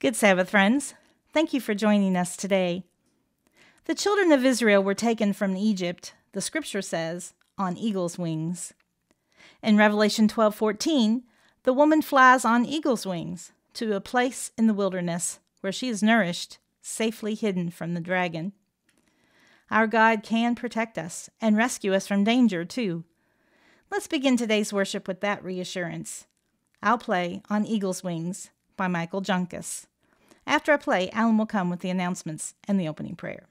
Good Sabbath, friends. Thank you for joining us today. The children of Israel were taken from Egypt, the scripture says, on eagle's wings. In Revelation 12:14, the woman flies on eagle's wings to a place in the wilderness where she is nourished, safely hidden from the dragon. Our God can protect us and rescue us from danger, too. Let's begin today's worship with that reassurance. I'll play On Eagle's Wings by Michael Joncas. After I play, Alan will come with the announcements and the opening prayer.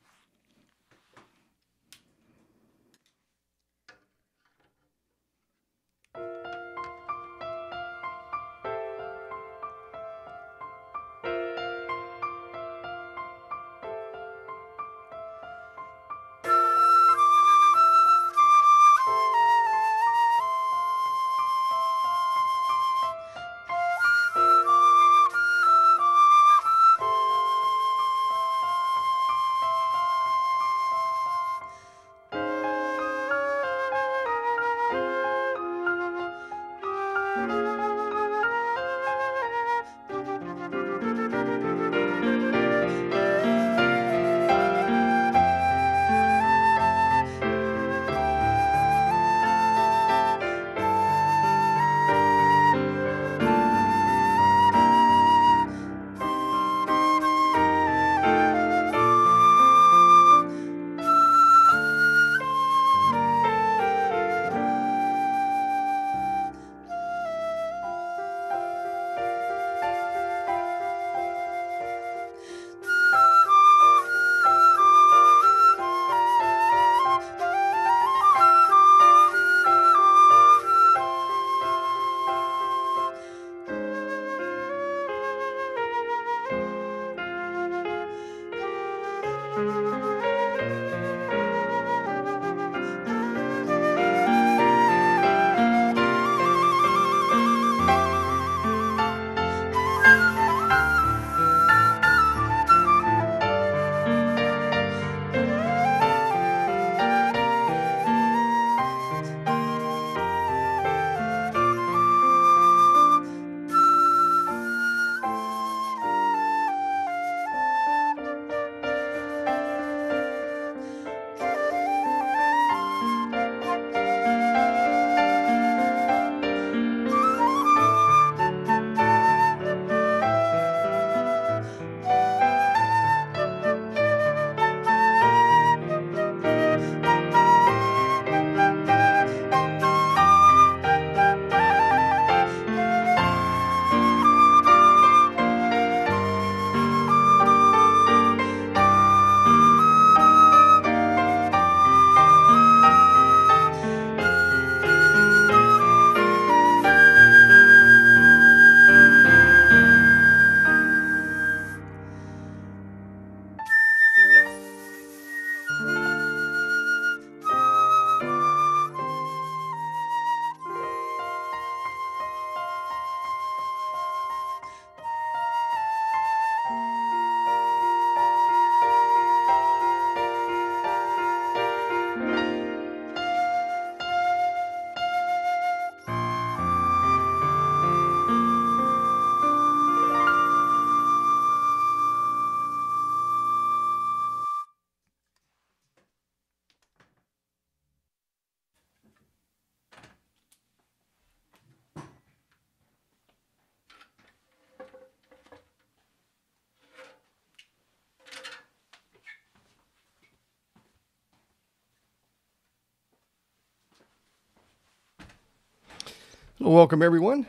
Welcome everyone.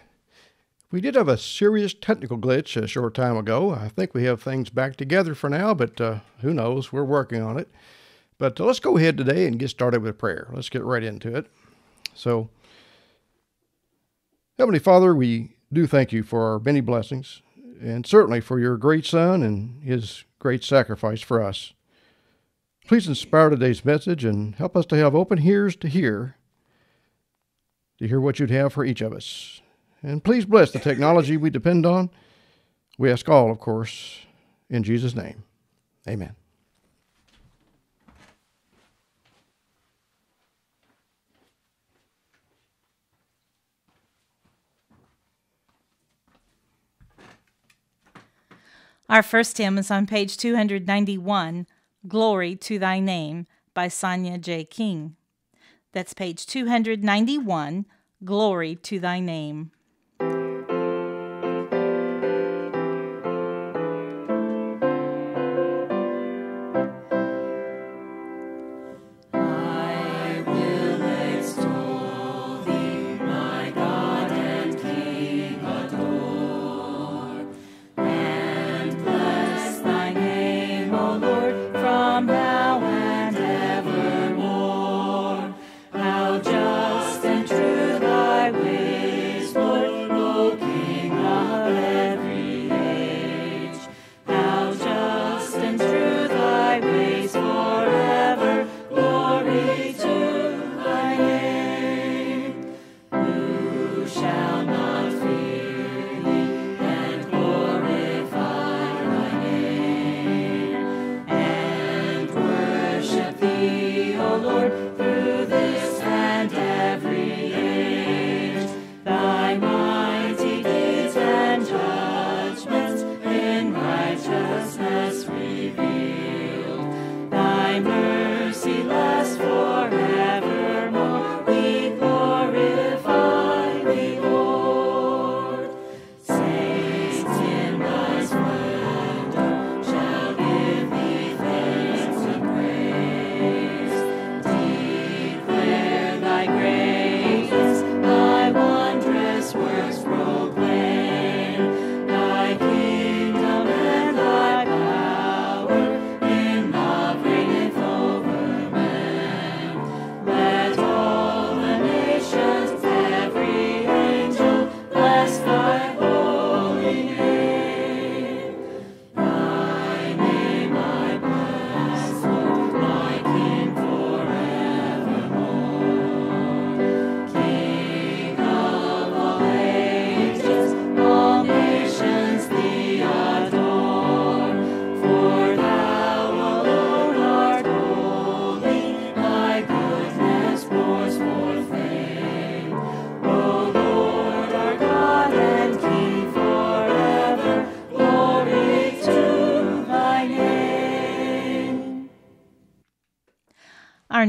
We did have a serious technical glitch a short time ago. I think we have things back together for now, but uh, who knows? We're working on it. But uh, let's go ahead today and get started with prayer. Let's get right into it. So, Heavenly Father, we do thank you for our many blessings and certainly for your great Son and his great sacrifice for us. Please inspire today's message and help us to have open ears to hear to hear what you'd have for each of us. And please bless the technology we depend on. We ask all, of course, In Jesus' name, amen. Our first hymn is on page 291, Glory to Thy Name by Sonia J. King. That's page 291, Glory to Thy Name.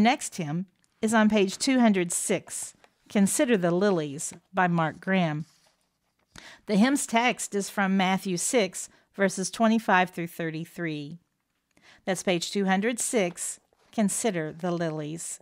Next hymn is on page 206, Consider the Lilies by Mark Graham. The hymn's text is from Matthew 6, verses 25 through 33. That's page 206, Consider the Lilies.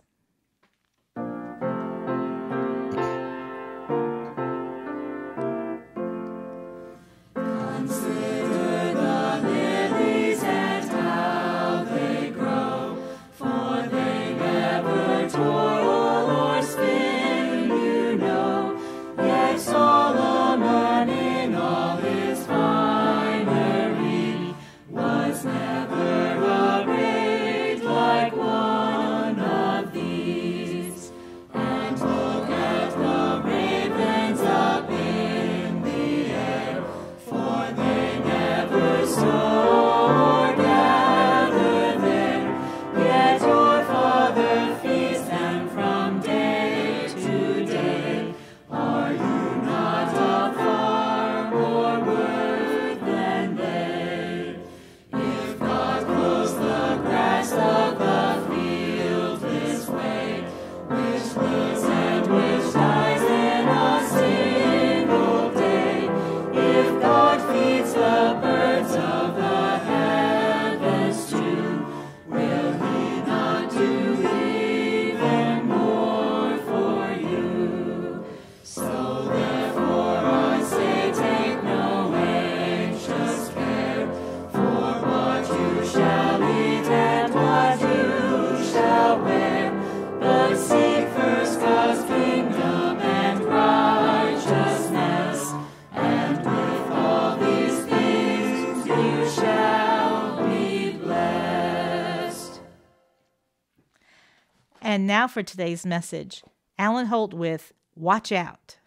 now for today's message Alan Holt with Watch Out.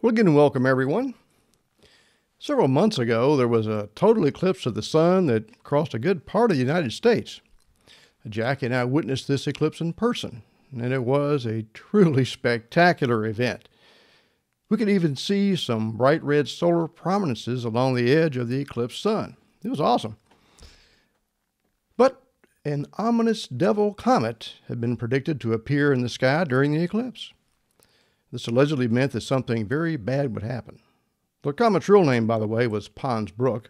Well, good and welcome, everyone. Several months ago, there was a total eclipse of the sun that crossed a good part of the United States. Jackie and I witnessed this eclipse in person, and it was a truly spectacular event. We could even see some bright red solar prominences along the edge of the eclipsed sun. It was awesome. But an ominous devil comet had been predicted to appear in the sky during the eclipse. This allegedly meant that something very bad would happen. The comet's real name, by the way, was Pons Brook.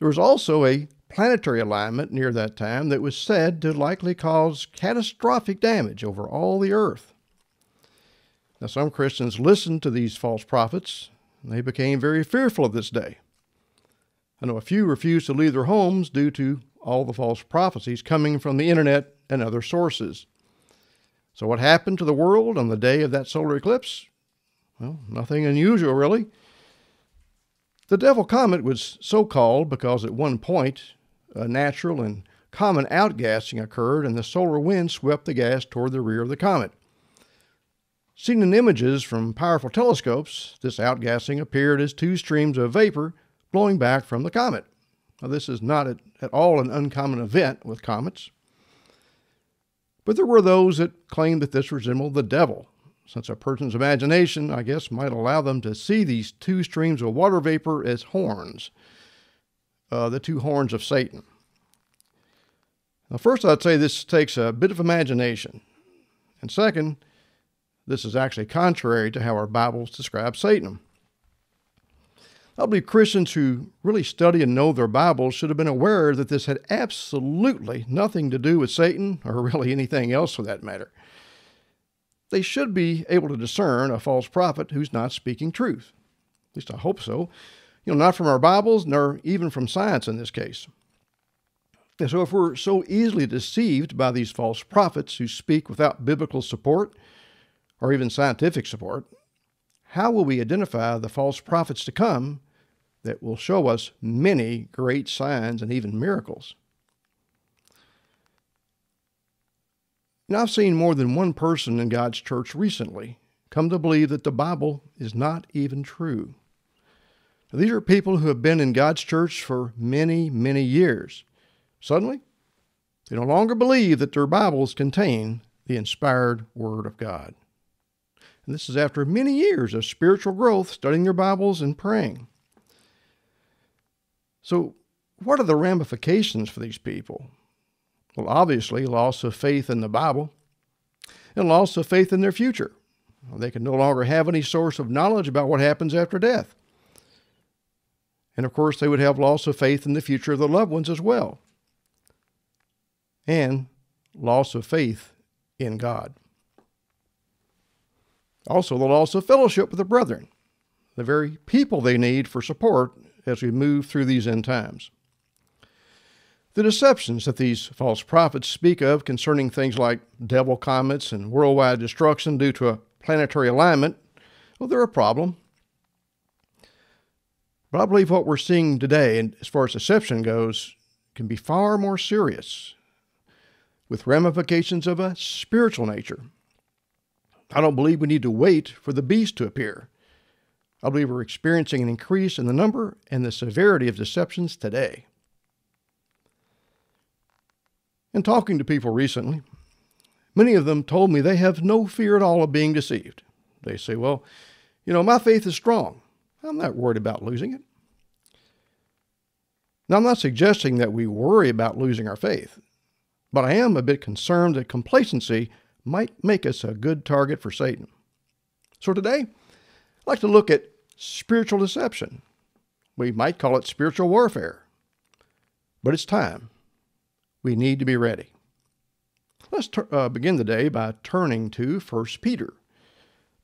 There was also a planetary alignment near that time that was said to likely cause catastrophic damage over all the earth. Now, some Christians listened to these false prophets, and they became very fearful of this day. I know a few refused to leave their homes due to all the false prophecies coming from the internet and other sources. So, what happened to the world on the day of that solar eclipse? Well, nothing unusual, really. The Devil Comet was so called because at one point a natural and common outgassing occurred and the solar wind swept the gas toward the rear of the comet. Seen in images from powerful telescopes, this outgassing appeared as two streams of vapor blowing back from the comet. Now, this is not at, all an uncommon event with comets. But there were those that claimed that this resembled the devil, since a person's imagination, I guess, might allow them to see these two streams of water vapor as horns, uh, the two horns of Satan. Now, first, I'd say this takes a bit of imagination. And second, this is actually contrary to how our Bibles describe Satan. I believe Christians who really study and know their Bibles should have been aware that this had absolutely nothing to do with Satan, or really anything else for that matter. They should be able to discern a false prophet who's not speaking truth. At least I hope so. You know, not from our Bibles, nor even from science in this case. And so, if we're so easily deceived by these false prophets who speak without biblical support or even scientific support, how will we identify the false prophets to come that will show us many great signs and even miracles. Now, I've seen more than one person in God's church recently come to believe that the Bible is not even true. Now, these are people who have been in God's church for many, many years. Suddenly, they no longer believe that their Bibles contain the inspired Word of God. And this is after many years of spiritual growth, studying their Bibles and praying. So, what are the ramifications for these people? Well, obviously, loss of faith in the Bible and loss of faith in their future. They can no longer have any source of knowledge about what happens after death. And of course, they would have loss of faith in the future of their loved ones as well. And loss of faith in God. Also, the loss of fellowship with the brethren, the very people they need for support as we move through these end times. The deceptions that these false prophets speak of concerning things like devil comets and worldwide destruction due to a planetary alignment, well, they're a problem. But I believe what we're seeing today, and as far as deception goes, can be far more serious, with ramifications of a spiritual nature. I don't believe we need to wait for the beast to appear. I believe we're experiencing an increase in the number and the severity of deceptions today. In talking to people recently, many of them told me they have no fear at all of being deceived. They say, Well, you know, my faith is strong. I'm not worried about losing it. Now, I'm not suggesting that we worry about losing our faith, but I am a bit concerned that complacency might make us a good target for Satan. So today, I'd like to look at spiritual deception. We might call it spiritual warfare. But it's time. We need to be ready. Let's ter- uh, begin the day by turning to 1 Peter.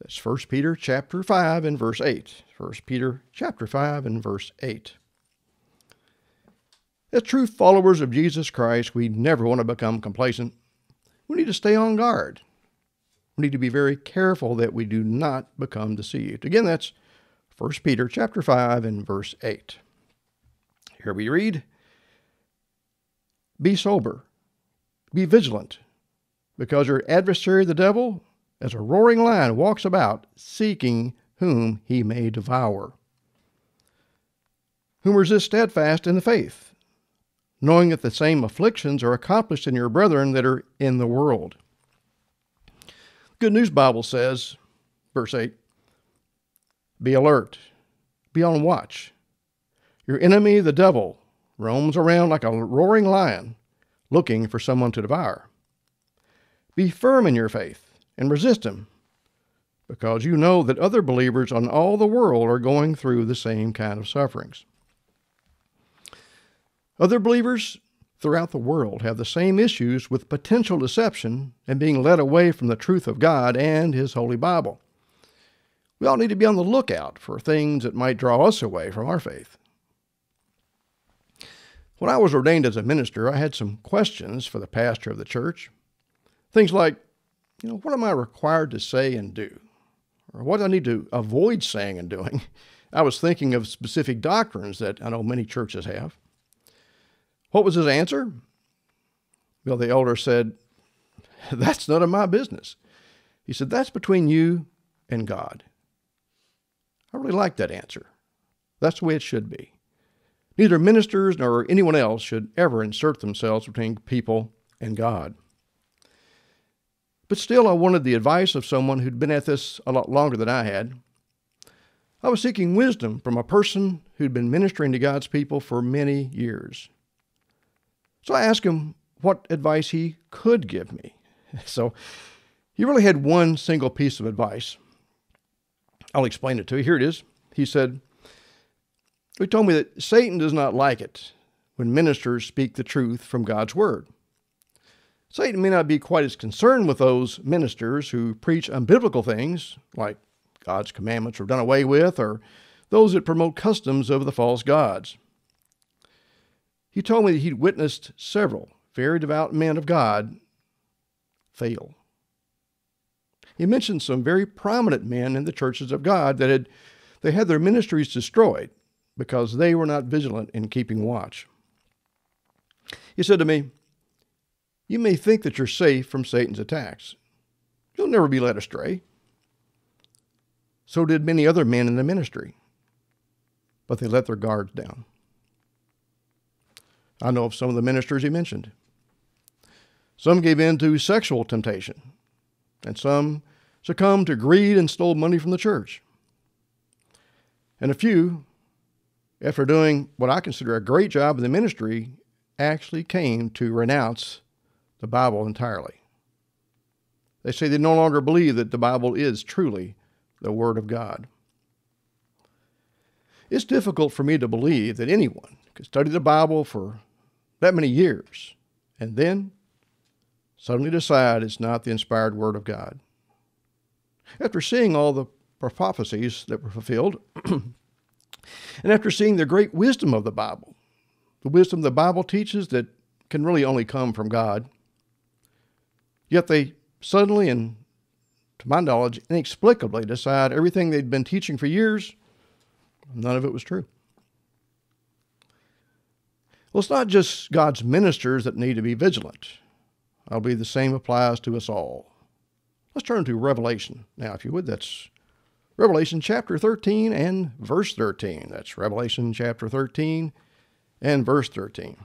That's 1 Peter chapter 5 and verse 8. 1 Peter chapter 5 and verse 8. As true followers of Jesus Christ, we never want to become complacent. We need to stay on guard. We need to be very careful that we do not become deceived. Again, that's 1 Peter chapter 5 and verse 8. Here we read, Be sober, be vigilant, because your adversary the devil, as a roaring lion, walks about seeking whom he may devour. Whom resist steadfast in the faith, knowing that the same afflictions are accomplished in your brethren that are in the world. Good News Bible says, verse 8, Be alert, be on watch. Your enemy, the devil, roams around like a roaring lion, looking for someone to devour. Be firm in your faith and resist him, because you know that other believers on all the world are going through the same kind of sufferings. Other believers throughout the world have the same issues with potential deception and being led away from the truth of God and His Holy Bible. We all need to be on the lookout for things that might draw us away from our faith. When I was ordained as a minister, I had some questions for the pastor of the church. Things like, you know, what am I required to say and do? Or what do I need to avoid saying and doing? I was thinking of specific doctrines that I know many churches have. What was his answer? Well, the elder said, That's none of my business. He said, That's between you and God. I really like that answer. That's the way it should be. Neither ministers nor anyone else should ever insert themselves between people and God. But still, I wanted the advice of someone who'd been at this a lot longer than I had. I was seeking wisdom from a person who'd been ministering to God's people for many years. So I asked him what advice he could give me. So he really had one single piece of advice. I'll explain it to you. Here it is. He said, He told me that Satan does not like it when ministers speak the truth from God's Word. Satan may not be quite as concerned with those ministers who preach unbiblical things, like God's commandments are done away with, or those that promote customs of the false gods. He told me that he'd witnessed several very devout men of God fail. He mentioned some very prominent men in the churches of God that had they had their ministries destroyed because they were not vigilant in keeping watch. He said to me, You may think that you're safe from Satan's attacks. You'll never be led astray. So did many other men in the ministry, but they let their guards down. I know of some of the ministers he mentioned. Some gave in to sexual temptation, and some succumbed to greed and stole money from the church. And a few, after doing what I consider a great job in the ministry, actually came to renounce the Bible entirely. They say they no longer believe that the Bible is truly the Word of God. It's difficult for me to believe that anyone could study the Bible for that many years, and then suddenly decide it's not the inspired Word of God. After seeing all the prophecies that were fulfilled, and after seeing the great wisdom of the Bible, the wisdom the Bible teaches that can really only come from God, yet they suddenly and to my knowledge, inexplicably decide everything they'd been teaching for years, none of it was true. Well, it's not just God's ministers that need to be vigilant. I believe the same applies to us all. Let's turn to Revelation. Now, if you would, that's Revelation chapter 13 and verse 13. That's Revelation chapter 13 and verse 13.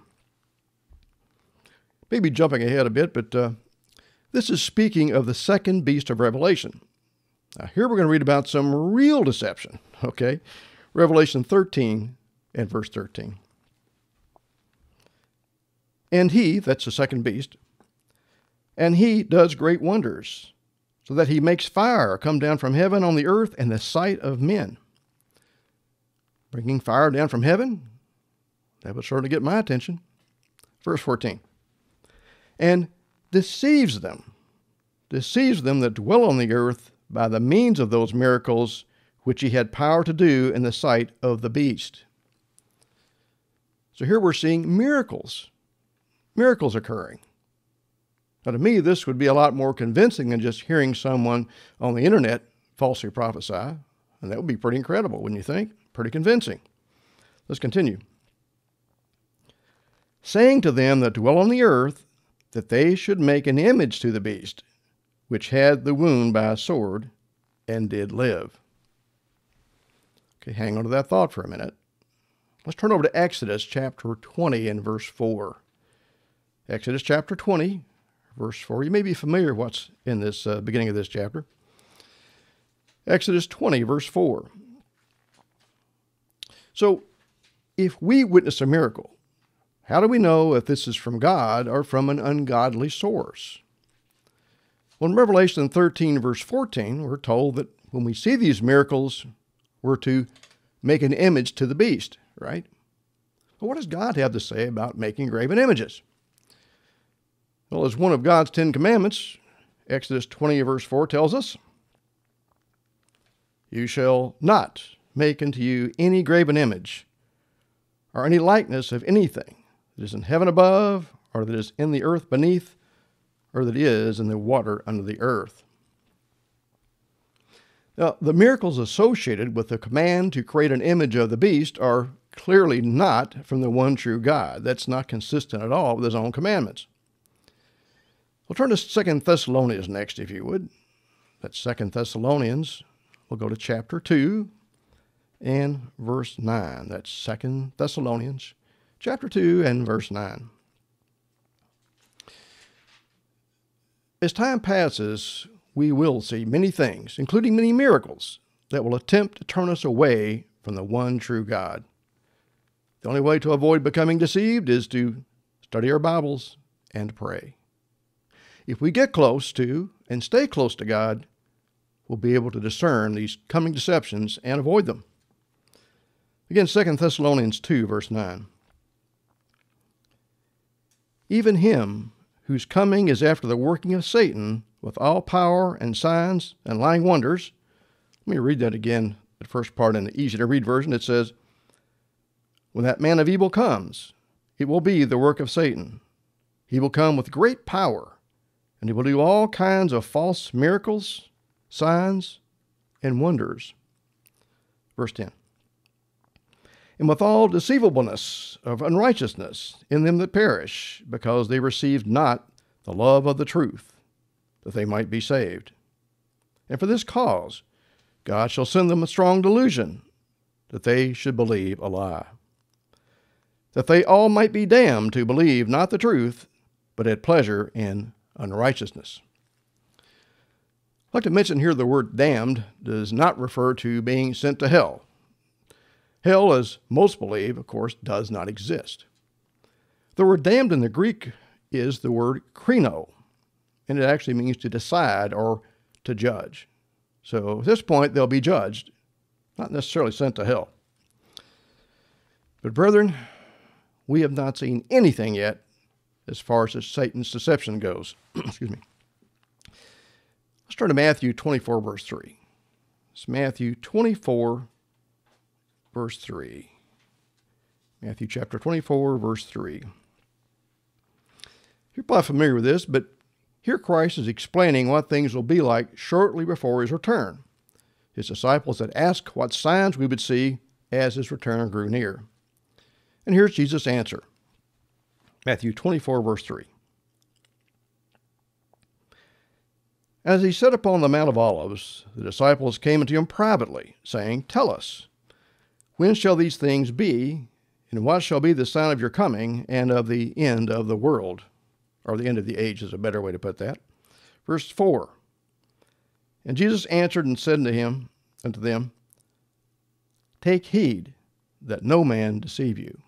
Maybe jumping ahead a bit, but uh, this is speaking of the second beast of Revelation. Now, here we're going to read about some real deception, okay? Revelation 13 and verse 13. And he, that's the second beast, and he does great wonders, so that he makes fire come down from heaven on the earth in the sight of men. Bringing fire down from heaven? That would certainly get my attention. Verse 14. And deceives them, deceives them that dwell on the earth by the means of those miracles which he had power to do in the sight of the beast. So here we're seeing miracles miracles occurring. Now, to me, this would be a lot more convincing than just hearing someone on the internet falsely prophesy. And that would be pretty incredible, wouldn't you think? Pretty convincing. Let's continue. Saying to them that dwell on the earth that they should make an image to the beast, which had the wound by a sword and did live. Okay, hang on to that thought for a minute. Let's turn over to Exodus chapter 20 and verse 4. Exodus chapter 20, verse 4. You may be familiar with what's in this uh, beginning of this chapter. Exodus 20, verse 4. So, if we witness a miracle, how do we know if this is from God or from an ungodly source? Well, in Revelation 13, verse 14, we're told that when we see these miracles, we're to make an image to the beast, right? Well, what does God have to say about making graven images? Well, as one of God's Ten Commandments, Exodus 20, verse 4 tells us, You shall not make unto you any graven image, or any likeness of anything that is in heaven above, or that is in the earth beneath, or that is in the water under the earth. Now, the miracles associated with the command to create an image of the beast are clearly not from the one true God. That's not consistent at all with his own commandments. We'll turn to Second Thessalonians next, if you would. That's Second Thessalonians. We'll go to chapter 2 and verse 9. That's Second Thessalonians chapter 2 and verse 9. As time passes, we will see many things, including many miracles, that will attempt to turn us away from the one true God. The only way to avoid becoming deceived is to study our Bibles and pray. If we get close to and stay close to God, we'll be able to discern these coming deceptions and avoid them. Again, 2 Thessalonians 2, verse 9. Even him whose coming is after the working of Satan with all power and signs and lying wonders. Let me read that again, the first part in the easy to read version. It says, When that man of evil comes, it will be the work of Satan. He will come with great power, and he will do all kinds of false miracles, signs, and wonders. Verse 10 and with all deceivableness of unrighteousness in them that perish, because they received not the love of the truth, that they might be saved. And for this cause, God shall send them a strong delusion, that they should believe a lie, that they all might be damned to believe not the truth, but at pleasure in unrighteousness. I'd like to mention here the word damned does not refer to being sent to hell. Hell, as most believe, of course, does not exist. The word damned in the Greek is the word krino, and it actually means to decide or to judge. So at this point, they'll be judged, not necessarily sent to hell. But, brethren, we have not seen anything yet as far as Satan's deception goes. Excuse me. Let's turn to Matthew 24, verse 3. It's Matthew 24, verse 3. Matthew chapter 24, verse 3. You're probably familiar with this, but here Christ is explaining what things will be like shortly before his return. His disciples had asked what signs we would see as his return grew near. And here's Jesus' answer Matthew 24, verse 3. As he sat upon the Mount of Olives, the disciples came unto him privately, saying, Tell us, when shall these things be? And what shall be the sign of your coming and of the end of the world? Or the end of the age is a better way to put that. Verse 4 And Jesus answered and said unto him, unto them, Take heed that no man deceive you.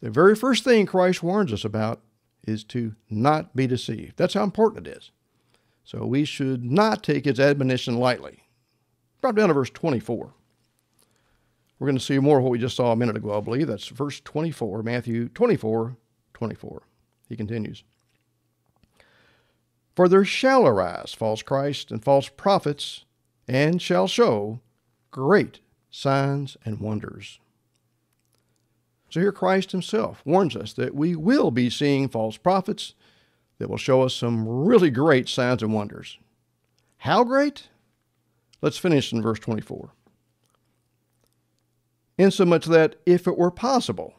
The very first thing Christ warns us about is to not be deceived. That's how important it is. So we should not take his admonition lightly. Drop down to verse 24. We're going to see more of what we just saw a minute ago, I believe. That's verse 24, Matthew 24, 24. He continues. For there shall arise false Christs and false prophets, and shall show great signs and wonders. So here Christ himself warns us that we will be seeing false prophets that will show us some really great signs and wonders. How great? Let's finish in verse 24 insomuch that, if it were possible,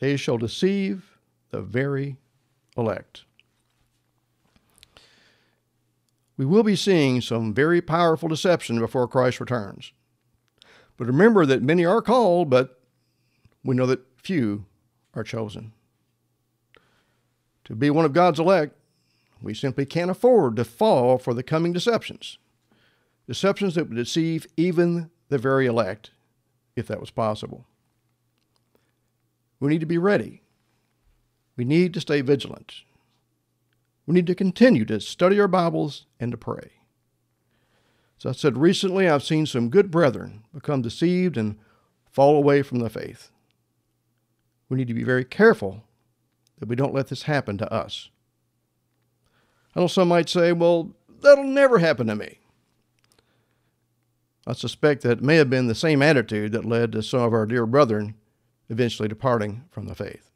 they shall deceive the very elect. we will be seeing some very powerful deception before Christ returns. But remember that many are called, but we know that few are chosen. To be one of God's elect, we simply can't afford to fall for the coming deceptions. Deceptions that would deceive even the very elect, if that was possible. We need to be ready. We need to stay vigilant. We need to continue to study our Bibles and to pray. As I said recently, I've seen some good brethren become deceived and fall away from the faith. We need to be very careful that we don't let this happen to us. I know some might say, well, that'll never happen to me. I suspect that may have been the same attitude that led to some of our dear brethren eventually departing from the faith.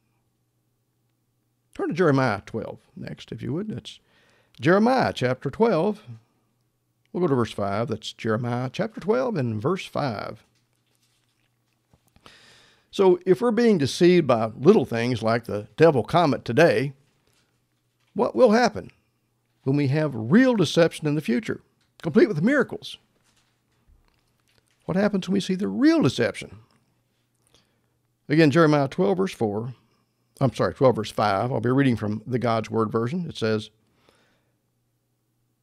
Turn to Jeremiah 12 next, if you would. That's Jeremiah chapter 12. We'll go to verse 5. That's Jeremiah chapter 12 and verse 5. So, if we're being deceived by little things like the devil comet today, what will happen when we have real deception in the future, complete with miracles? What happens when we see the real deception? Again, Jeremiah 12, verse 4. I'm sorry, 12, verse 5. I'll be reading from the God's Word version. It says,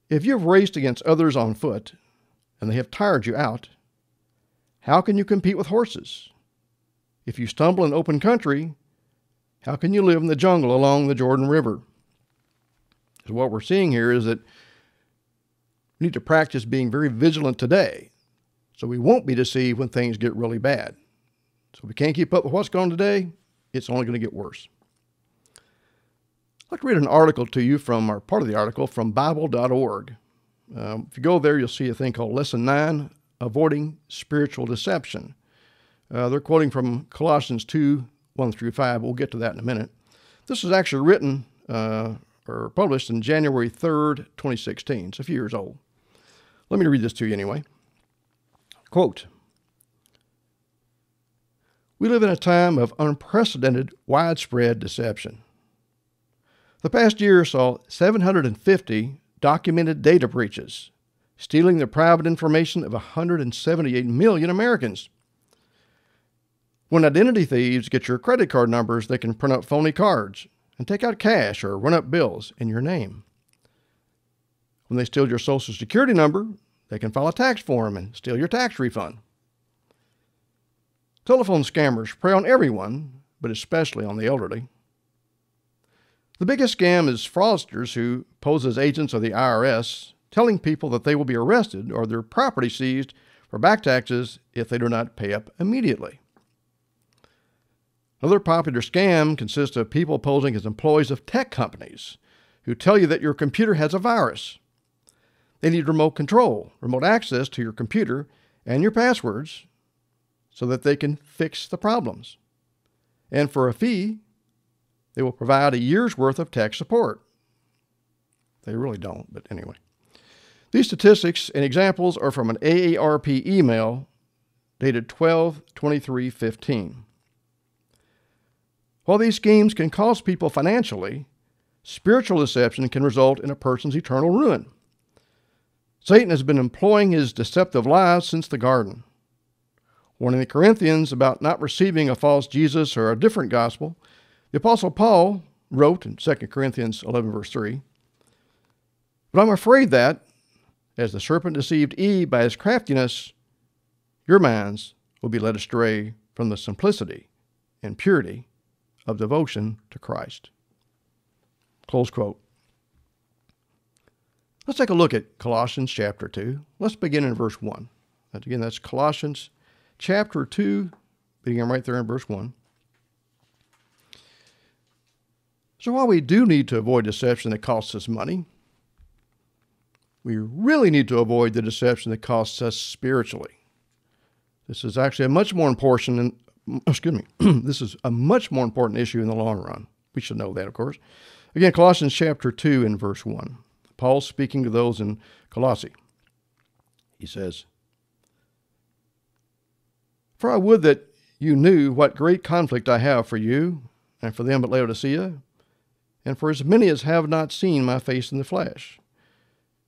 If you have raced against others on foot, and they have tired you out, how can you compete with horses? If you stumble in open country, how can you live in the jungle along the Jordan River? So, what we're seeing here is that we need to practice being very vigilant today so we won't be deceived when things get really bad. So, if we can't keep up with what's going on today, it's only going to get worse. I'd like to read an article to you from, or part of the article from Bible.org. Um, if you go there, you'll see a thing called Lesson 9 Avoiding Spiritual Deception. Uh, they're quoting from Colossians 2 1 through 5. We'll get to that in a minute. This was actually written uh, or published in January 3rd, 2016. It's a few years old. Let me read this to you anyway. Quote We live in a time of unprecedented widespread deception. The past year saw 750 documented data breaches, stealing the private information of 178 million Americans. When identity thieves get your credit card numbers, they can print up phony cards and take out cash or run up bills in your name. When they steal your social security number, they can file a tax form and steal your tax refund. Telephone scammers prey on everyone, but especially on the elderly. The biggest scam is fraudsters who pose as agents of the IRS, telling people that they will be arrested or their property seized for back taxes if they do not pay up immediately. Another popular scam consists of people posing as employees of tech companies who tell you that your computer has a virus. They need remote control, remote access to your computer and your passwords so that they can fix the problems. And for a fee, they will provide a year's worth of tech support. They really don't, but anyway. These statistics and examples are from an AARP email dated 12 23 15. While these schemes can cost people financially, spiritual deception can result in a person's eternal ruin. Satan has been employing his deceptive lies since the garden. Warning the Corinthians about not receiving a false Jesus or a different gospel, the Apostle Paul wrote in 2 Corinthians 11, verse 3 But I'm afraid that, as the serpent deceived Eve by his craftiness, your minds will be led astray from the simplicity and purity of devotion to Christ. Close quote. Let's take a look at Colossians chapter 2. Let's begin in verse 1. And again, that's Colossians chapter 2, beginning right there in verse 1. So while we do need to avoid deception that costs us money, we really need to avoid the deception that costs us spiritually. This is actually a much more important Oh, excuse me, this is a much more important issue in the long run. We should know that, of course. Again, Colossians chapter 2 and verse 1. Paul speaking to those in Colossae. He says, For I would that you knew what great conflict I have for you and for them at Laodicea, and for as many as have not seen my face in the flesh,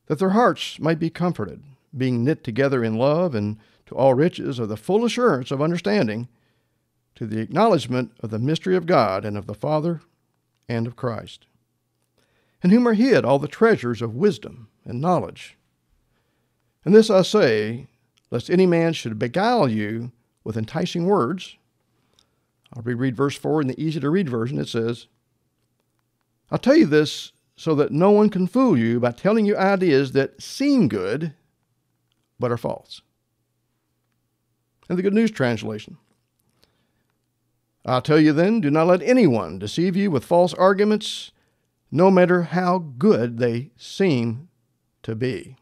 that their hearts might be comforted, being knit together in love and to all riches of the full assurance of understanding, to the acknowledgement of the mystery of God and of the Father and of Christ, in whom are hid all the treasures of wisdom and knowledge. And this I say, lest any man should beguile you with enticing words. I'll reread verse 4 in the easy to read version. It says, I'll tell you this so that no one can fool you by telling you ideas that seem good but are false. And the Good News Translation. I tell you then, do not let anyone deceive you with false arguments, no matter how good they seem to be.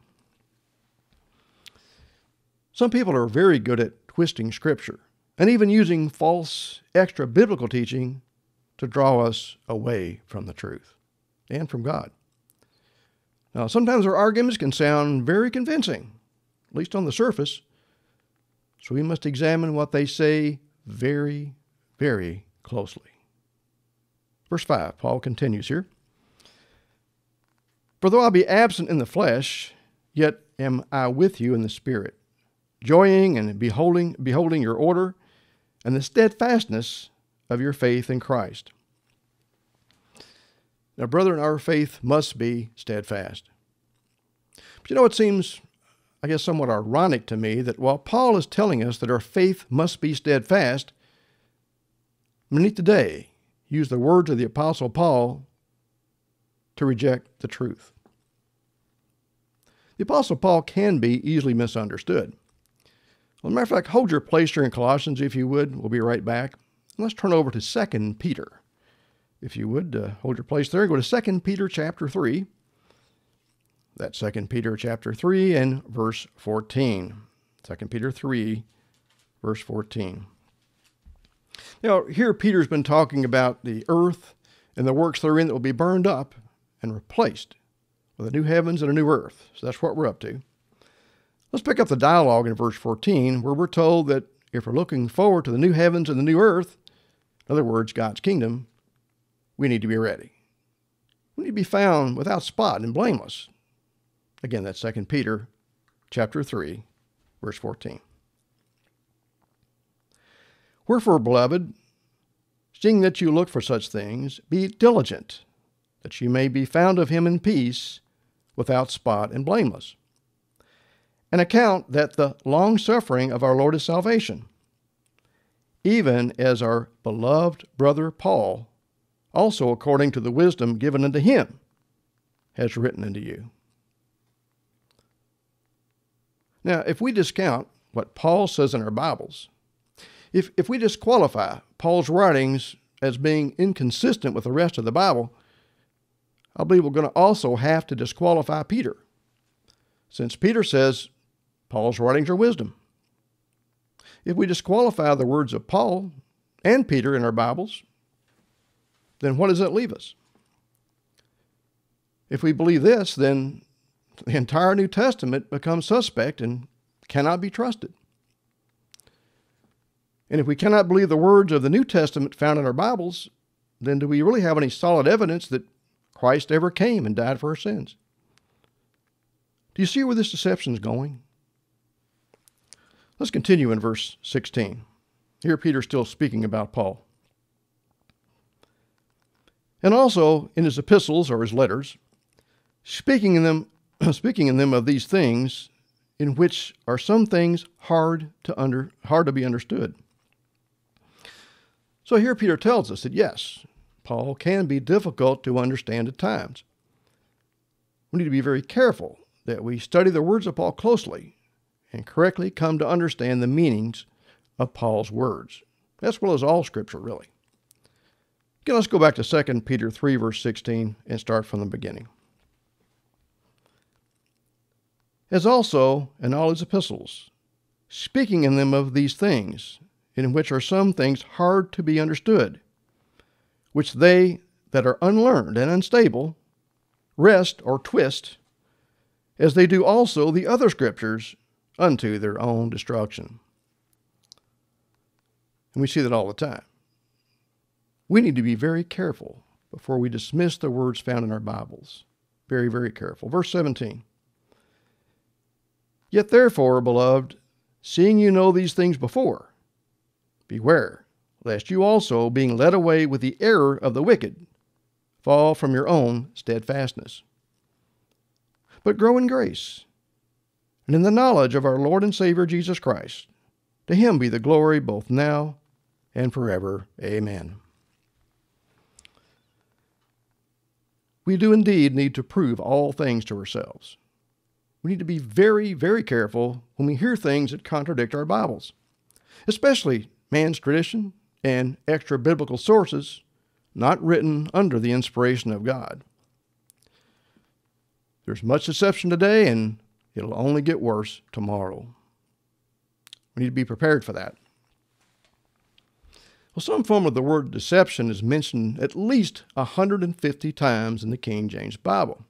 Some people are very good at twisting Scripture and even using false extra biblical teaching to draw us away from the truth and from God. Now, sometimes our arguments can sound very convincing, at least on the surface, so we must examine what they say very, very closely. Verse 5, Paul continues here. For though I be absent in the flesh, yet am I with you in the Spirit joying and beholding, beholding your order and the steadfastness of your faith in Christ. Now, brethren, our faith must be steadfast. But you know, it seems, I guess, somewhat ironic to me that while Paul is telling us that our faith must be steadfast, many today use the words of the Apostle Paul to reject the truth. The Apostle Paul can be easily misunderstood. Well, matter of fact, hold your place in Colossians if you would. We'll be right back. Let's turn over to 2 Peter. If you would, uh, hold your place there. And go to 2 Peter chapter 3. That's 2 Peter chapter 3 and verse 14. 2 Peter 3, verse 14. Now, here Peter's been talking about the earth and the works therein that will be burned up and replaced with a new heavens and a new earth. So that's what we're up to. Let's pick up the dialogue in verse 14, where we're told that if we're looking forward to the new heavens and the new earth, in other words, God's kingdom, we need to be ready. We need to be found without spot and blameless. Again, that's 2 Peter chapter 3, verse 14. Wherefore, beloved, seeing that you look for such things, be diligent, that you may be found of him in peace, without spot and blameless and account that the long suffering of our Lord is salvation, even as our beloved brother Paul, also according to the wisdom given unto him, has written unto you. Now, if we discount what Paul says in our Bibles, if, if we disqualify Paul's writings as being inconsistent with the rest of the Bible, I believe we're going to also have to disqualify Peter. Since Peter says Paul's writings are wisdom. If we disqualify the words of Paul and Peter in our Bibles, then what does that leave us? If we believe this, then the entire New Testament becomes suspect and cannot be trusted. And if we cannot believe the words of the New Testament found in our Bibles, then do we really have any solid evidence that Christ ever came and died for our sins? Do you see where this deception is going? Let's continue in verse 16. Here, Peter's still speaking about Paul. And also in his epistles or his letters, speaking in them, speaking in them of these things, in which are some things hard to under, hard to be understood. So here Peter tells us that yes, Paul can be difficult to understand at times. We need to be very careful that we study the words of Paul closely and correctly come to understand the meanings of Paul's words, as well as all Scripture, really. Again, let's go back to 2 Peter 3, verse 16, and start from the beginning. As also in all his epistles, speaking in them of these things, in which are some things hard to be understood, which they that are unlearned and unstable wrest or twist, as they do also the other scriptures unto their own destruction. And we see that all the time. We need to be very careful before we dismiss the words found in our Bibles. Very, very careful. Verse 17 Yet therefore, beloved, seeing you know these things before, beware, lest you also, being led away with the error of the wicked, fall from your own steadfastness. But grow in grace, and in the knowledge of our Lord and Savior Jesus Christ. To him be the glory both now and forever. Amen. We do indeed need to prove all things to ourselves. We need to be very, very careful when we hear things that contradict our Bibles, especially man's tradition and extra biblical sources not written under the inspiration of God. There's much deception today, and it'll only get worse tomorrow. We need to be prepared for that. Well, some form of the word deception is mentioned at least 150 times in the King James Bible.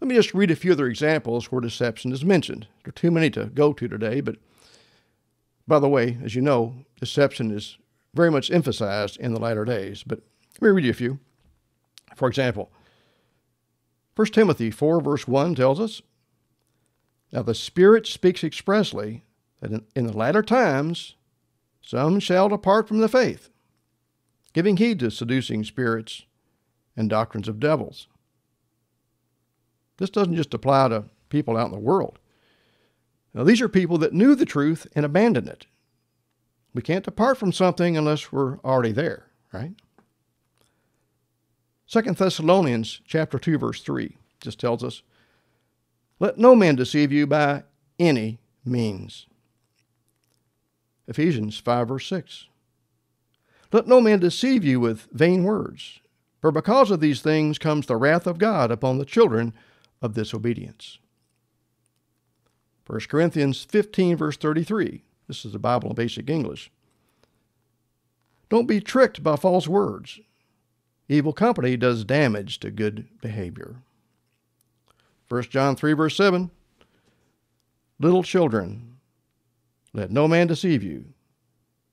Let me just read a few other examples where deception is mentioned. There are too many to go to today, but by the way, as you know, deception is very much emphasized in the latter days. But let me read you a few. For example, 1 Timothy 4, verse 1 tells us Now the Spirit speaks expressly that in, in the latter times some shall depart from the faith, giving heed to seducing spirits and doctrines of devils. This doesn't just apply to people out in the world. Now, these are people that knew the truth and abandoned it. We can't depart from something unless we're already there, right? 2 Thessalonians chapter 2 verse 3 just tells us, "Let no man deceive you by any means." Ephesians 5, verse 6. Let no man deceive you with vain words, for because of these things comes the wrath of God upon the children of disobedience. 1 Corinthians 15, verse 33. This is the Bible in basic English. Don't be tricked by false words. Evil company does damage to good behavior. 1 John 3, verse 7. Little children, let no man deceive you.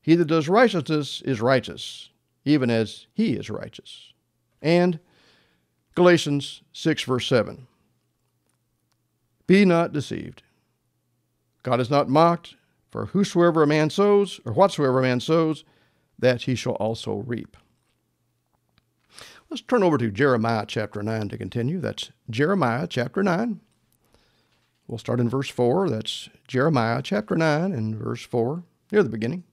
He that does righteousness is righteous, even as he is righteous. And Galatians 6, verse 7. Be not deceived. God is not mocked, for whosoever a man sows, or whatsoever a man sows, that he shall also reap. Let's turn over to Jeremiah chapter 9 to continue. That's Jeremiah chapter 9. We'll start in verse 4. That's Jeremiah chapter 9 and verse 4, near the beginning.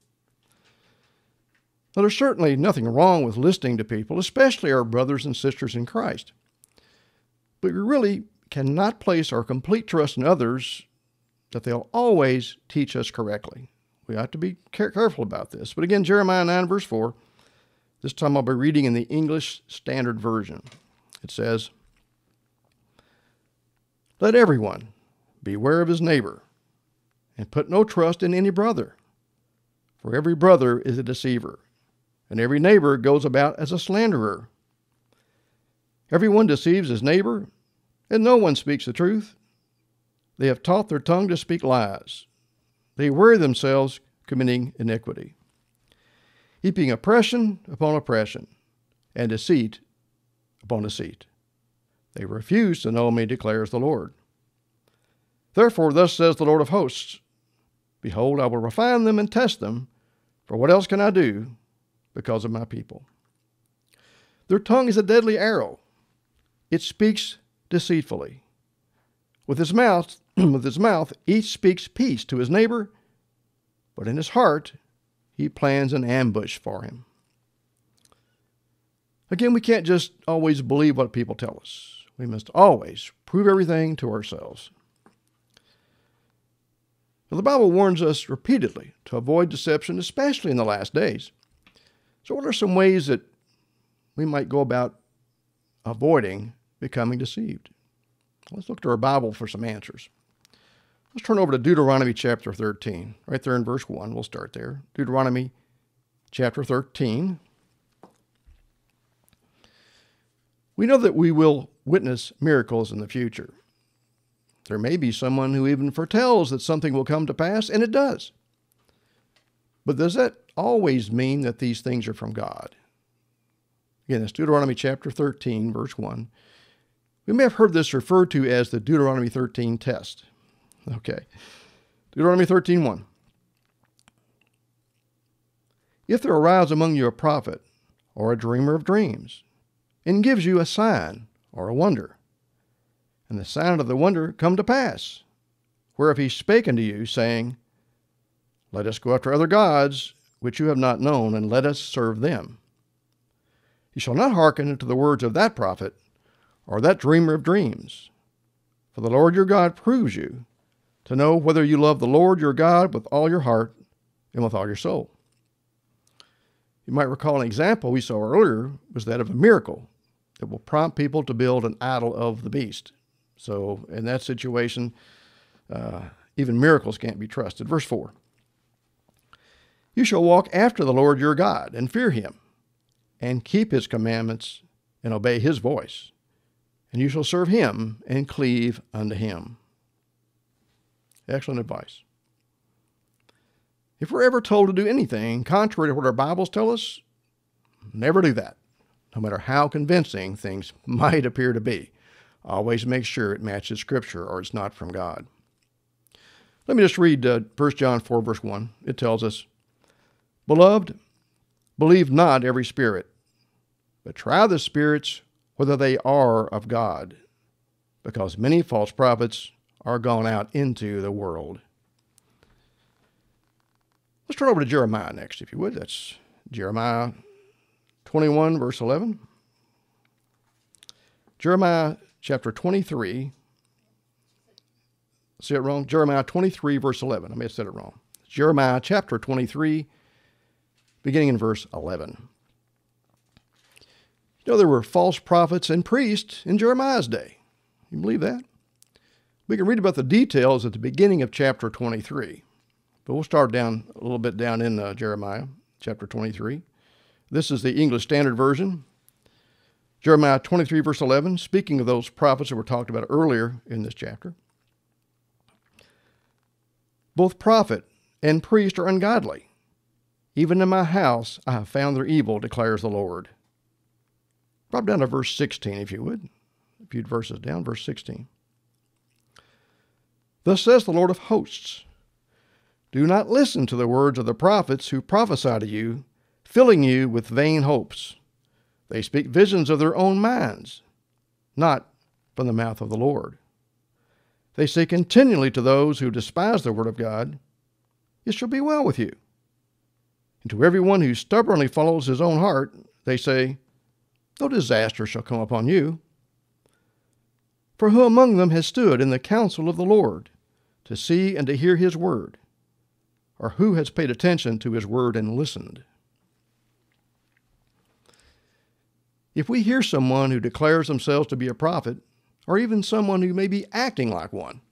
Now, there's certainly nothing wrong with listening to people, especially our brothers and sisters in Christ. But we really cannot place our complete trust in others that they'll always teach us correctly. We ought to be careful about this. But again, Jeremiah 9, verse 4, this time I'll be reading in the English Standard Version. It says, Let everyone Beware of his neighbor, and put no trust in any brother. For every brother is a deceiver, and every neighbor goes about as a slanderer. Every one deceives his neighbor, and no one speaks the truth. They have taught their tongue to speak lies. They weary themselves committing iniquity, heaping oppression upon oppression, and deceit upon deceit. They refuse to know me, declares the Lord. Therefore, thus says the Lord of hosts Behold, I will refine them and test them, for what else can I do because of my people? Their tongue is a deadly arrow, it speaks deceitfully. With his mouth, with his mouth, each speaks peace to his neighbor, but in his heart he plans an ambush for him. Again, we can't just always believe what people tell us. We must always prove everything to ourselves. Now, the Bible warns us repeatedly to avoid deception, especially in the last days. So, what are some ways that we might go about avoiding becoming deceived? Let's look to our Bible for some answers. Let's turn over to Deuteronomy chapter 13, right there in verse 1. We'll start there. Deuteronomy chapter 13. We know that we will witness miracles in the future. There may be someone who even foretells that something will come to pass, and it does. But does that always mean that these things are from God? Again, it's Deuteronomy chapter 13, verse 1. We may have heard this referred to as the Deuteronomy 13 test. Okay. Deuteronomy 13 1. If there arise among you a prophet or a dreamer of dreams, and gives you a sign or a wonder, and the sign of the wonder come to pass, whereof he spake unto you, saying, Let us go after other gods which you have not known, and let us serve them. You shall not hearken unto the words of that prophet or that dreamer of dreams, for the Lord your God proves you to know whether you love the Lord your God with all your heart and with all your soul. You might recall an example we saw earlier was that of a miracle that will prompt people to build an idol of the beast. So, in that situation, uh, even miracles can't be trusted. Verse 4 You shall walk after the Lord your God and fear him, and keep his commandments and obey his voice, and you shall serve him and cleave unto him. Excellent advice. If we're ever told to do anything contrary to what our Bibles tell us, never do that, no matter how convincing things might appear to be. Always make sure it matches Scripture or it's not from God. Let me just read uh, 1 John 4, verse 1. It tells us, Beloved, believe not every spirit, but try the spirits whether they are of God, because many false prophets are gone out into the world. Let's turn over to Jeremiah next, if you would. That's Jeremiah 21, verse 11. Jeremiah chapter 23. See it wrong? Jeremiah 23, verse 11. I may have said it wrong. Jeremiah chapter 23, beginning in verse 11. You know, there were false prophets and priests in Jeremiah's day. You believe that? We can read about the details at the beginning of chapter 23. But we'll start down a little bit down in uh, Jeremiah chapter 23. This is the English Standard Version. Jeremiah 23, verse 11, speaking of those prophets that were talked about earlier in this chapter. Both prophet and priest are ungodly. Even in my house I have found their evil, declares the Lord. Drop down to verse 16, if you would. A few verses down, verse 16. Thus says the Lord of hosts Do not listen to the words of the prophets who prophesy to you, filling you with vain hopes. They speak visions of their own minds, not from the mouth of the Lord. They say continually to those who despise the word of God, It shall be well with you. And to everyone who stubbornly follows his own heart, they say, No disaster shall come upon you. For who among them has stood in the counsel of the Lord to see and to hear his word? Or who has paid attention to his word and listened? If we hear someone who declares themselves to be a prophet, or even someone who may be acting like one,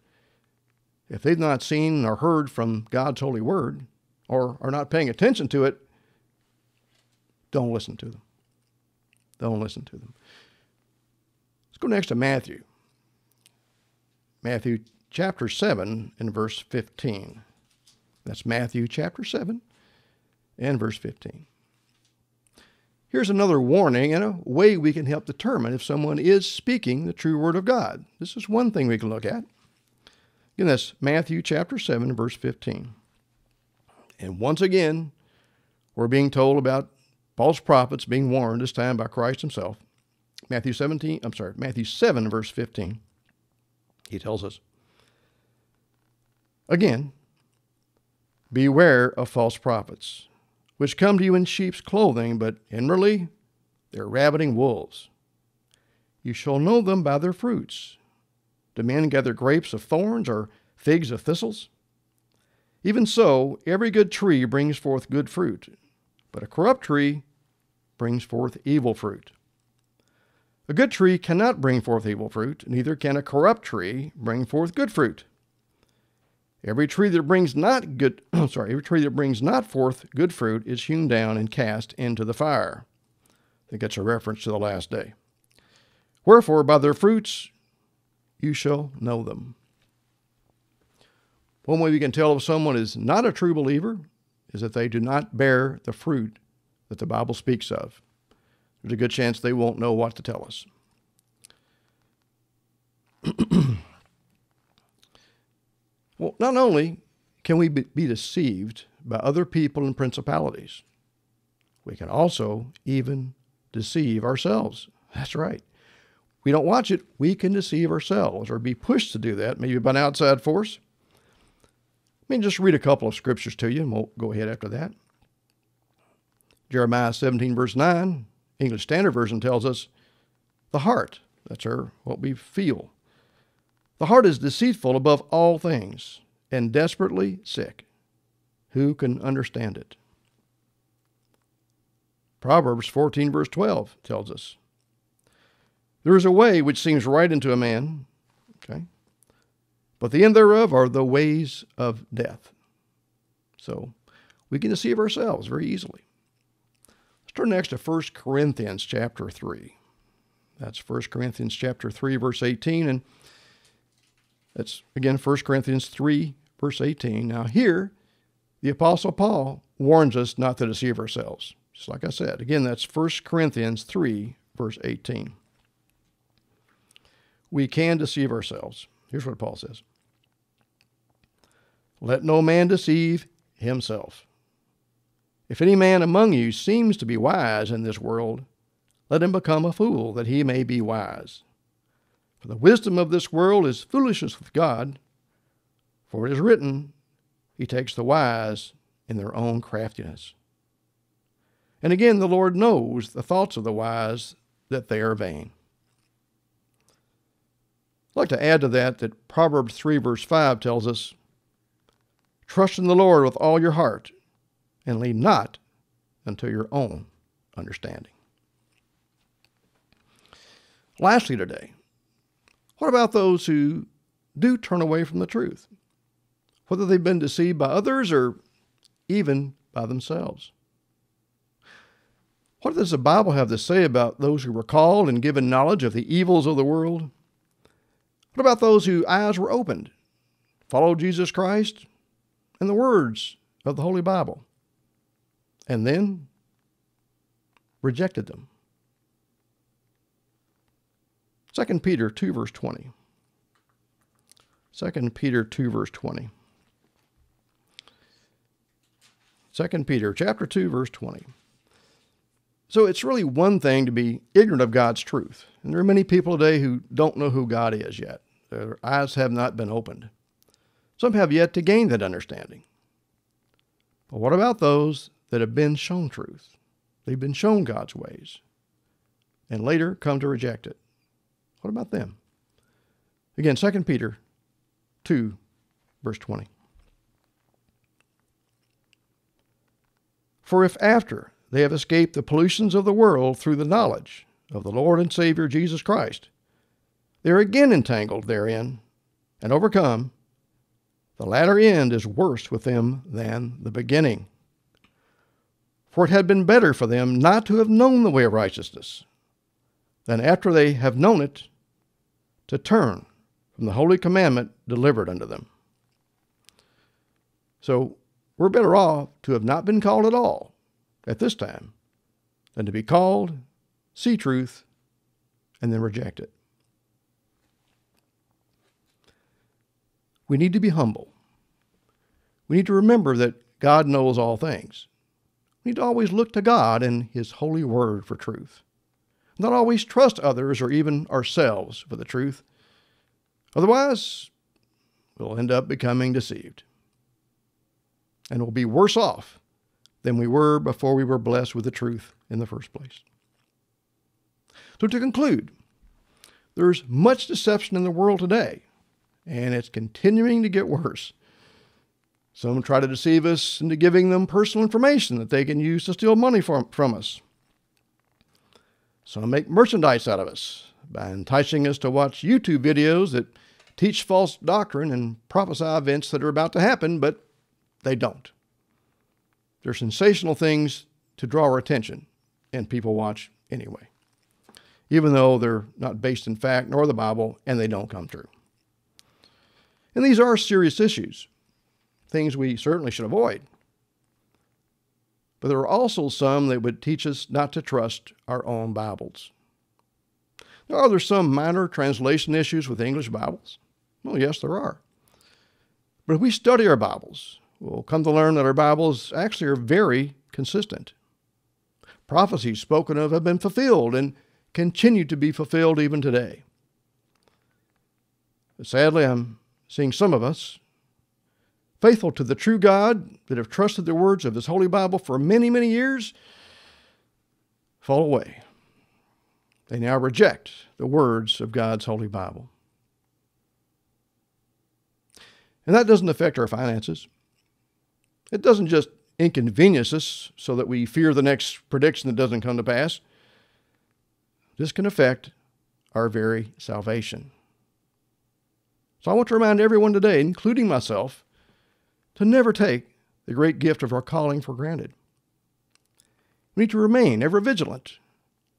if they've not seen or heard from God's holy word, or are not paying attention to it, don't listen to them. Don't listen to them. Let's go next to Matthew. Matthew chapter 7 and verse 15. That's Matthew chapter 7 and verse 15. Here's another warning and a way we can help determine if someone is speaking the true word of God. This is one thing we can look at. Again, that's Matthew chapter 7, verse 15. And once again, we're being told about false prophets being warned this time by Christ himself. Matthew 17, I'm sorry, Matthew 7, verse 15. He tells us, Again, beware of false prophets which come to you in sheep's clothing, but inwardly they're ravening wolves. You shall know them by their fruits. Do men gather grapes of thorns or figs of thistles? Even so, every good tree brings forth good fruit, but a corrupt tree brings forth evil fruit. A good tree cannot bring forth evil fruit, neither can a corrupt tree bring forth good fruit. Every tree that brings not good, sorry, every tree that brings not forth good fruit is hewn down and cast into the fire. I think that's a reference to the last day. Wherefore, by their fruits you shall know them. One way we can tell if someone is not a true believer is that they do not bear the fruit that the Bible speaks of. There's a good chance they won't know what to tell us. Well, not only can we be deceived by other people and principalities, we can also even deceive ourselves. That's right. We don't watch it, we can deceive ourselves or be pushed to do that, maybe by an outside force. Let me just read a couple of scriptures to you, and we'll go ahead after that. Jeremiah 17, verse 9, English Standard Version tells us, the heart, that's our, what we feel. The heart is deceitful above all things and desperately sick. Who can understand it? Proverbs 14, verse 12 tells us, There is a way which seems right unto a man, but the end thereof are the ways of death. So we can deceive ourselves very easily. Let's turn next to 1 Corinthians chapter 3. That's 1 Corinthians chapter 3, verse 18. And that's again 1 Corinthians 3, verse 18. Now, here, the Apostle Paul warns us not to deceive ourselves. Just like I said, again, that's 1 Corinthians 3, verse 18. We can deceive ourselves. Here's what Paul says Let no man deceive himself. If any man among you seems to be wise in this world, let him become a fool, that he may be wise. For the wisdom of this world is foolishness with God, for it is written, He takes the wise in their own craftiness. And again, the Lord knows the thoughts of the wise, that they are vain. I'd like to add to that that Proverbs 3, verse 5 tells us, Trust in the Lord with all your heart, and lean not unto your own understanding. Lastly, today, what about those who do turn away from the truth, whether they've been deceived by others or even by themselves? What does the Bible have to say about those who were called and given knowledge of the evils of the world? What about those whose eyes were opened, followed Jesus Christ and the words of the Holy Bible, and then rejected them? 2 Peter 2, verse 20. 2 Peter 2, verse 20. 2 Peter chapter 2, verse 20. So it's really one thing to be ignorant of God's truth. And there are many people today who don't know who God is yet. Their eyes have not been opened. Some have yet to gain that understanding. But what about those that have been shown truth? They've been shown God's ways and later come to reject it. What about them? Again, 2 Peter 2, verse 20. For if after they have escaped the pollutions of the world through the knowledge of the Lord and Savior Jesus Christ, they are again entangled therein and overcome, the latter end is worse with them than the beginning. For it had been better for them not to have known the way of righteousness, than after they have known it to turn from the holy commandment delivered unto them. So we're better off to have not been called at all at this time than to be called, see truth, and then reject it. We need to be humble. We need to remember that God knows all things. We need to always look to God and His holy word for truth not always trust others or even ourselves for the truth. Otherwise, we'll end up becoming deceived. And we'll be worse off than we were before we were blessed with the truth in the first place. So, to conclude, there's much deception in the world today, and it's continuing to get worse. Some try to deceive us into giving them personal information that they can use to steal money from, from us. Some make merchandise out of us by enticing us to watch YouTube videos that teach false doctrine and prophesy events that are about to happen, but they don't. They're sensational things to draw our attention, and people watch anyway, even though they're not based in fact nor the Bible and they don't come true. And these are serious issues, things we certainly should avoid. But there are also some that would teach us not to trust our own Bibles. Now, are there some minor translation issues with English Bibles? Well, yes, there are. But if we study our Bibles, we'll come to learn that our Bibles actually are very consistent. Prophecies spoken of have been fulfilled and continue to be fulfilled even today. Sadly, I'm seeing some of us, faithful to the true God that have trusted the words of His Holy Bible for many, many years, fall away. They now reject the words of God's Holy Bible. And that doesn't affect our finances. It doesn't just inconvenience us so that we fear the next prediction that doesn't come to pass. This can affect our very salvation. So I want to remind everyone today, including myself, to never take the great gift of our calling for granted. We need to remain ever vigilant,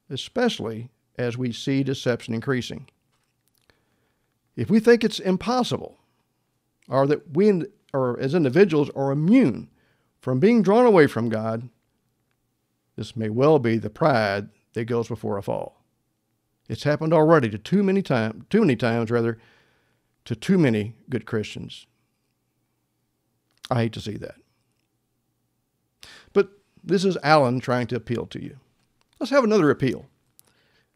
especially as we see deception increasing. If we think it's impossible, or that we or as individuals are immune from being drawn away from God, this may well be the pride that goes before a fall. It's happened already to too many times, too many times rather, to too many good Christians. I hate to see that. But this is Alan trying to appeal to you. Let's have another appeal.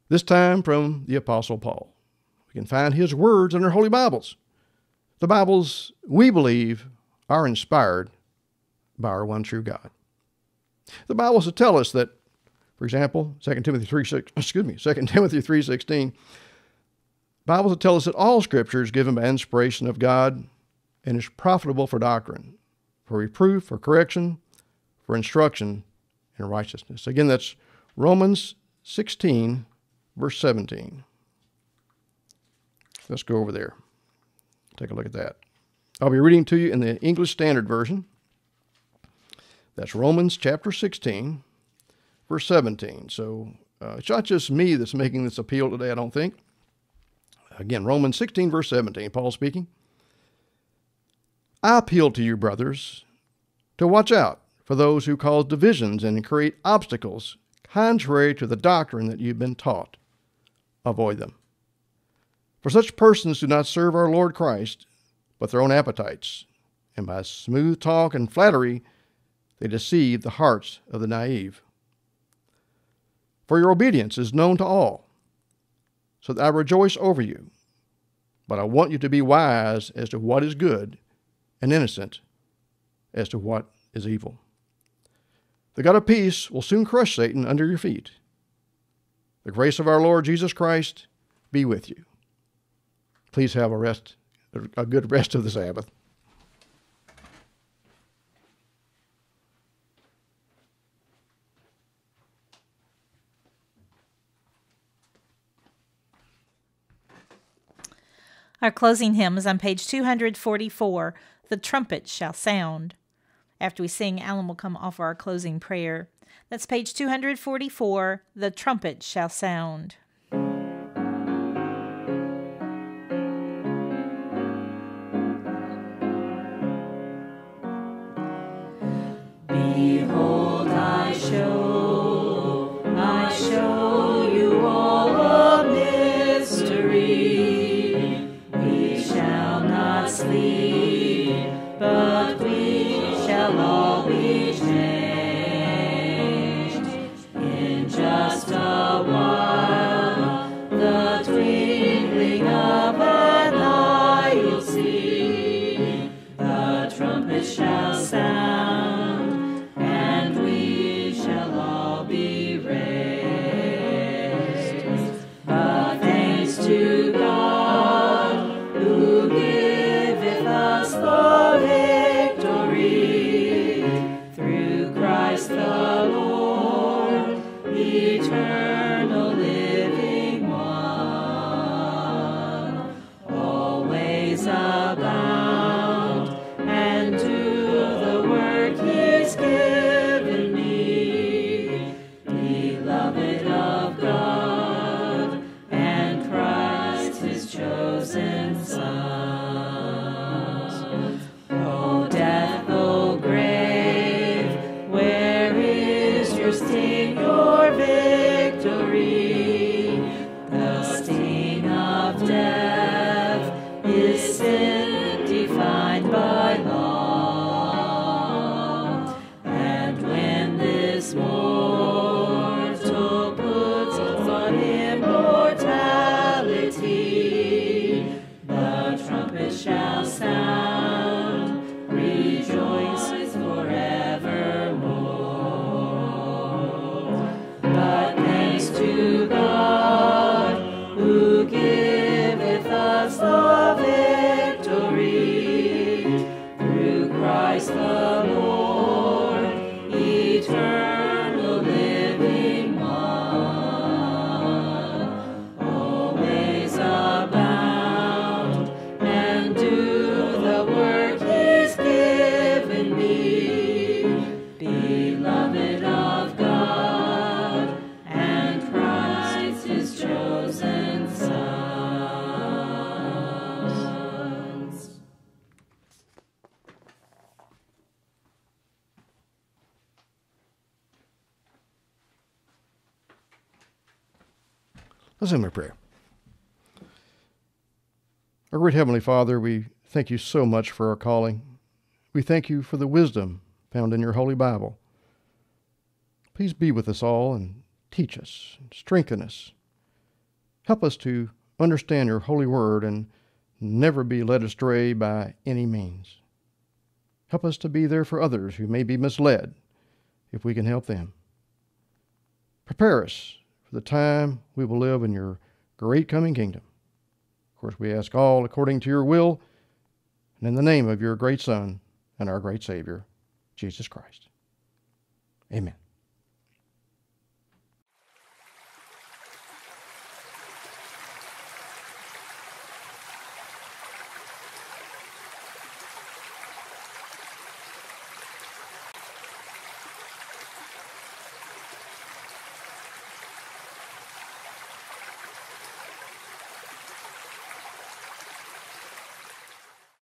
This time from the Apostle Paul. We can find his words in our Holy Bibles. The Bibles, we believe, are inspired by our one true God. The Bibles tell us that, for example, 2 Timothy 3, 6, excuse me, 2 Timothy 3.16, Bibles tell us that all Scripture is given by inspiration of God and is profitable for doctrine, for reproof, for correction, for instruction in righteousness. Again, that's Romans 16, verse 17. Let's go over there. Take a look at that. I'll be reading to you in the English Standard Version. That's Romans chapter 16, verse 17. So uh, it's not just me that's making this appeal today, I don't think. Again, Romans 16, verse 17, Paul speaking. I appeal to you, brothers, to watch out for those who cause divisions and create obstacles contrary to the doctrine that you've been taught. Avoid them. For such persons do not serve our Lord Christ, but their own appetites, and by smooth talk and flattery, they deceive the hearts of the naive. For your obedience is known to all, so that I rejoice over you. But I want you to be wise as to what is good and innocent as to what is evil. The God of peace will soon crush Satan under your feet. The grace of our Lord Jesus Christ be with you. Please have a rest, a good rest of the Sabbath. Our closing hymn is on page 244 The Trumpet Shall Sound. After we sing, Alan will come offer our closing prayer. That's page 244 The Trumpet Shall Sound. us the Great Heavenly Father, we thank you so much for our calling. We thank you for the wisdom found in your Holy Bible. Please be with us all and teach us, strengthen us. Help us to understand your holy word and never be led astray by any means. Help us to be there for others who may be misled if we can help them. Prepare us for the time we will live in your great coming kingdom. Of course, we ask all according to your will and in the name of your great Son and our great Savior, Jesus Christ. Amen.